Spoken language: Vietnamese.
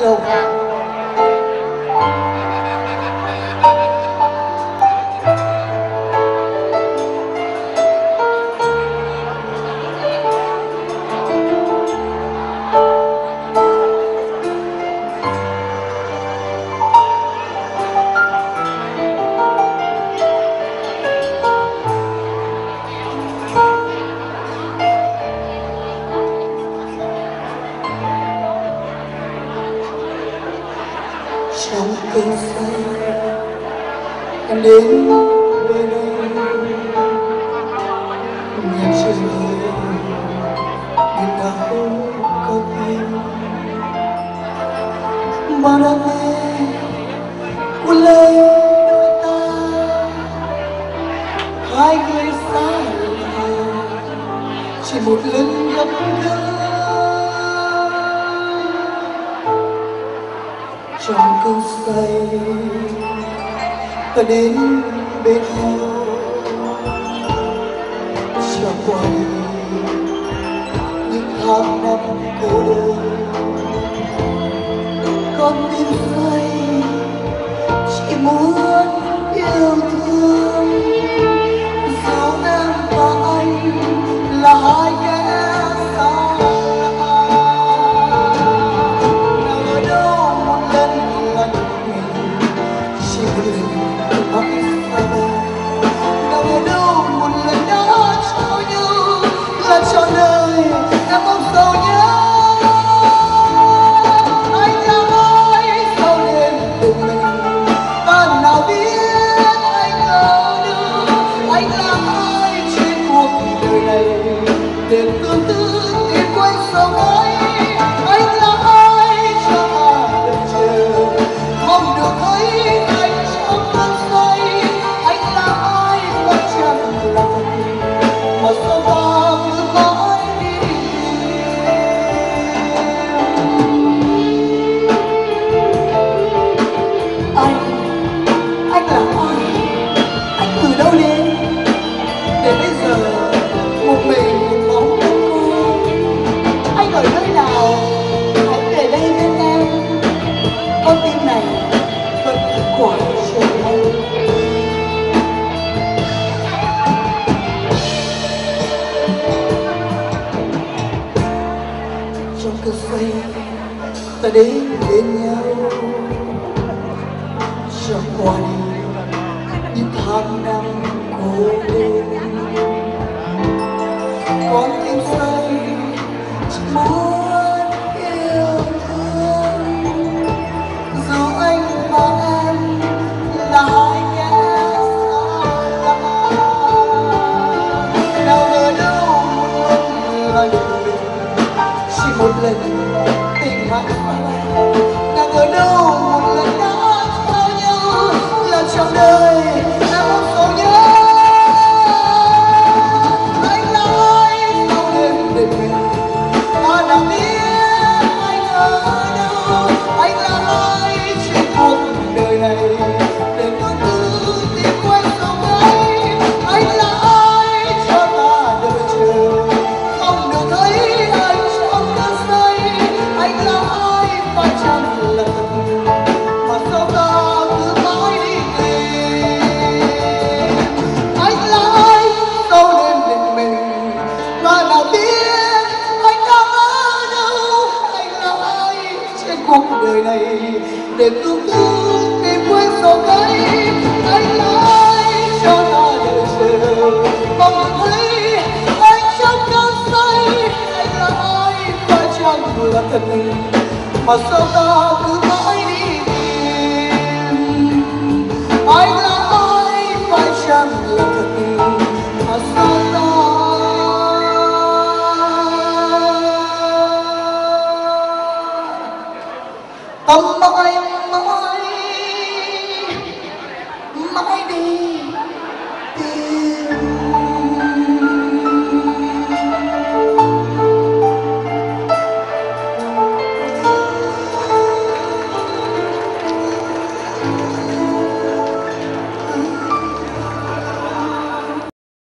有 trong cơn say. Em đến nơi đây. Nhạc trên đời. Đêm không có tim mà đam mê cuốn lấy đôi ta. Hai người xa lạ. Chỉ một lần gặp nhau trong cơn say. Ta đến bên nhau. Cho qua những tháng năm cô đơn. Ta đến bên nhau. Cho qua đi những tháng năm cô đơn, con tim say chỉ muốn yêu thương. Dù anh và em là hai kẻ xa lạ, nào ngờ đâu một lần là mình chỉ một lần tình mãi phai nào đâu một lần đã xa nhau là trong đời. Đời này để tương tư tìm quên sầu cay anh là cho ta đời chờ. Mong được thấy anh trong cơn say, anh là ai phải chăng là thật mà sao ta cứ Bye.